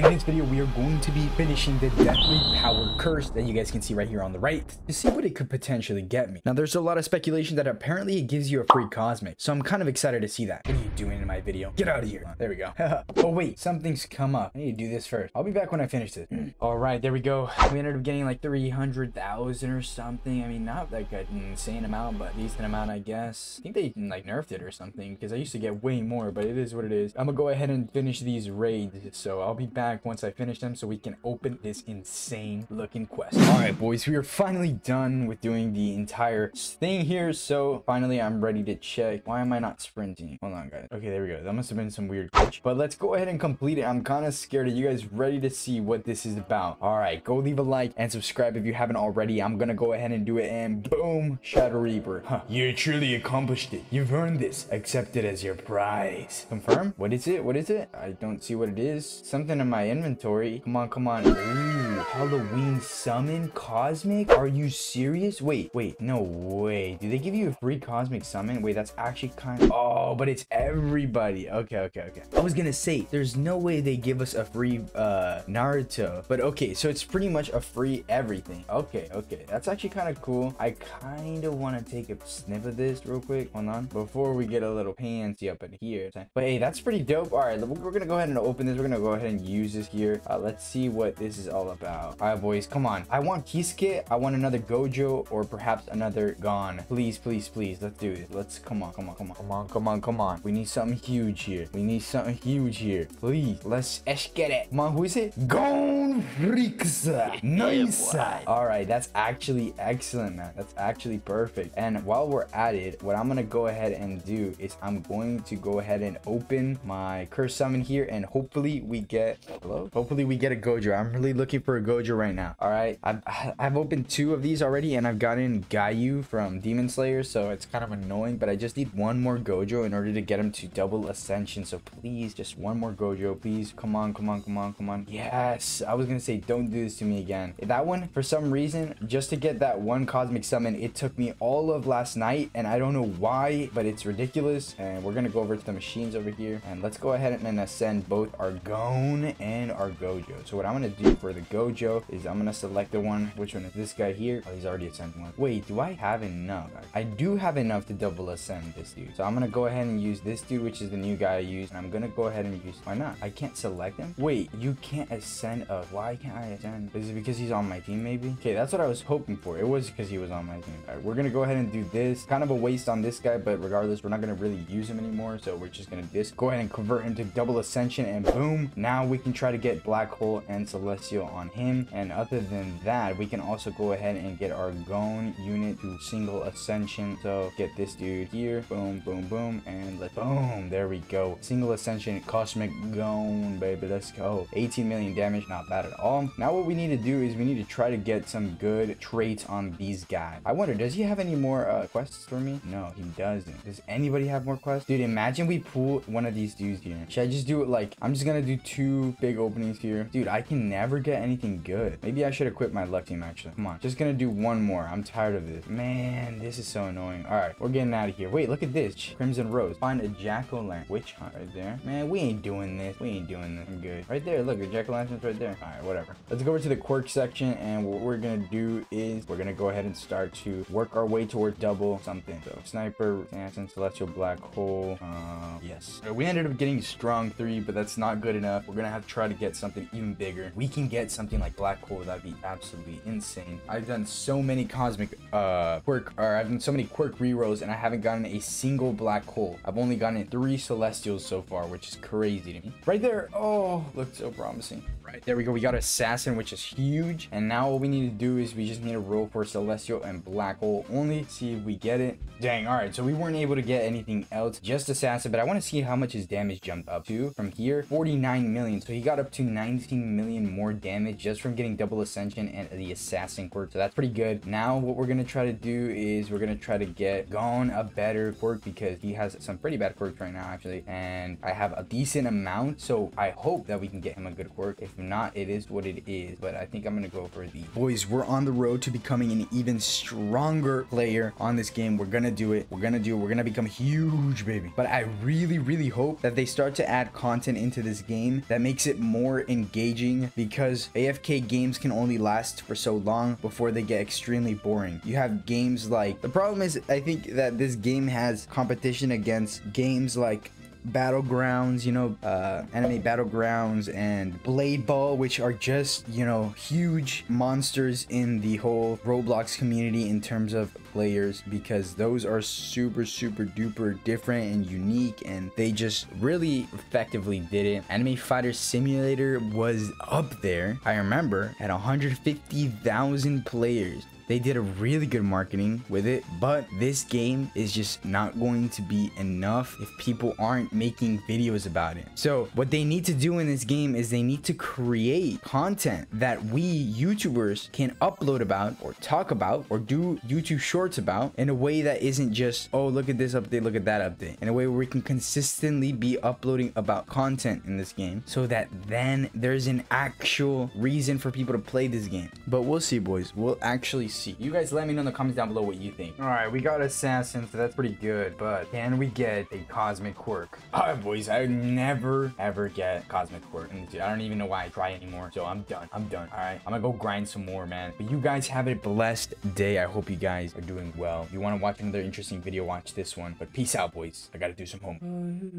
In this video, we are going to be finishing the Deathly Power Curse that you guys can see right here on the right to see what it could potentially get me. Now, there's a lot of speculation that apparently it gives you a free Cosmic, so I'm kind of excited to see that. What are you doing in my video? Get out of here. There we go. oh, wait, something's come up. I need to do this first. I'll be back when I finish this. Hmm. All right, there we go. We ended up getting like 300,000 or something. I mean, not like an insane amount, but decent amount, I guess. I think they like nerfed it or something because I used to get way more, but it is what it is. I'm gonna go ahead and finish these raids, so I'll be back once I finish them so we can open this insane looking quest. All right, boys, we are finally done with doing the entire thing here. So finally, I'm ready to check. Why am I not sprinting? Hold on, guys. Okay, there we go. That must have been some weird glitch, but let's go ahead and complete it. I'm kind of scared. Are you guys ready to see what this is about? All right, go leave a like and subscribe if you haven't already. I'm gonna go ahead and do it and boom, Shadow Reaper. Huh, you truly accomplished it. You've earned this. Accept it as your prize. Confirm? What is it? What is it? I don't see what it is. Something in my inventory. Come on, come on. Ooh, Halloween summon cosmic? Are you serious? Wait, wait, no way. Do they give you a free cosmic summon? Wait, that's actually kind of... Oh, but it's everybody. Okay, okay, okay. I was gonna say, there's no way they give us a free uh, Naruto. But okay, so it's pretty much a free everything. Okay, okay. That's actually kind of cool. I kind of want to take a snip of this real quick. Hold on. Before we get a little pansy up in here. But hey, that's pretty dope. All right, we're gonna go ahead and open this. We're gonna go ahead and use this here. Uh, let's see what this is all about. All right, boys, come on. I want Kisuke. I want another Gojo or perhaps another Gon. Please, please, please. Let's do it. Let's come on, come on, come on, come on, come on, come on. We need something huge here. We need something huge here. Please, let's, let's get it. Come on, who is it? Gon Nice. all right, that's actually excellent, man. That's actually perfect. And while we're at it, what I'm gonna go ahead and do is I'm going to go ahead and open my curse summon here and hopefully we get hello? Hopefully we get a gojo. I'm really looking for a gojo right now. All right i've i've opened two of these already and i've gotten Giyu from demon slayer so it's kind of annoying but i just need one more gojo in order to get him to double ascension. So please just one more gojo please. Come on come on come on come on. Yes i was gonna say don't do this to me again that one for some reason just to get that one cosmic summon it took me all of last night and i don't know why but it's ridiculous and we're gonna go over to the machines over here and let's go ahead and ascend both our Gon and our Gojo. So what I'm gonna do for the Gojo is I'm gonna select the one, which one is this guy here? Oh, he's already ascended one. Wait, do I have enough? I do have enough to double ascend this dude. So I'm gonna go ahead and use this dude, which is the new guy I use, and I'm gonna go ahead and use, why not? I can't select him? Wait, you can't ascend a, why can't I attend? Is it because he's on my team maybe? Okay, that's what I was hoping for. It was because he was on my team. All right, we're gonna go ahead and do this. Kind of a waste on this guy, but regardless, we're not gonna really use him anymore. So we're just gonna just go ahead and convert him to double ascension and boom now we can try to get black hole and celestial on him and other than that we can also go ahead and get our Gon unit to single ascension so get this dude here boom boom boom and let boom there we go single ascension cosmic Gon baby let's go 18 million damage not bad at all. Now what we need to do is we need to try to get some good traits on these guys. I wonder does he have any more uh, quests for me? No he doesn't. Does anybody have more quests? Dude imagine we pull one of these dudes here. Should I just do it like I'm just gonna do two big openings here? Dude I can never get anything good. Maybe I should equip my luck team actually. Come on just gonna do one more. I'm tired of this. Man this is so annoying. All right we're getting out of here. Wait look at this. Crimson rose. Find a jack-o'-lantern. Witch hunt right there. Man we ain't doing this. We ain't doing this. I'm good. Right there. Look the jack-o'-lantern's right there. all right whatever. Let's go over to the quirk section and what we're gonna do is we're gonna go ahead and start to work our way towards double something. So sniper assassin celestial black hole uh, yes. We ended up getting strong three but that's not good enough. We're gonna have to try to get something even bigger. We can get something like black hole that'd be absolutely insane. I've done so many cosmic uh quirk or i've done so many quirk rerolls and i haven't gotten a single black hole. I've only gotten three celestials so far which is crazy to me. Right there. Oh looked so promising. Right there we go. We got assassin which is huge and now all we need to do is we just need to roll for celestial and black hole only see if we get it dang all right so we weren't able to get anything else just assassin but i want to see how much his damage jumped up to from here 49 million so he got up to 19 million more damage just from getting double ascension and the assassin quirk. So that's pretty good. Now what we're gonna try to do is we're gonna try to get Gon a better quirk because he has some pretty bad quirks right now actually, and I have a decent amount. So I hope that we can get him a good quirk. If not, it is what it is. But I think I'm gonna go for the boys. We're on the road to becoming an even stronger player on this game. We're gonna do it. We're gonna do it. We're gonna become huge, baby. But I really, really hope that they start to add content into this game that makes it more engaging because AFK games can only last for so long before they get extremely boring. You have games like the problem is I think that this game has competition against games like battlegrounds you know uh anime battlegrounds and blade ball which are just you know huge monsters in the whole roblox community in terms of players because those are super super duper different and unique and they just really effectively did it. Anime fighter simulator was up there. I remember at 150000 players they did a really good marketing with it, but this game is just not going to be enough if people aren't making videos about it. So what they need to do in this game is they need to create content that we YouTubers can upload about or talk about or do YouTube shorts about in a way that isn't just, oh, look at this update, look at that update. In a way where we can consistently be uploading about content in this game so that then there's an actual reason for people to play this game. But we'll see, boys. We'll actually see see. You guys let me know in the comments down below what you think. All right, we got Assassin, so that's pretty good, but can we get a Cosmic Quirk? All right, ah, boys, I would never, ever get Cosmic Quirk. And I don't even know why I try anymore, so I'm done. I'm done, all right? I'm gonna go grind some more, man. But you guys have a blessed day. I hope you guys are doing well. If you want to watch another interesting video, watch this one. But peace out, boys. I gotta do some home.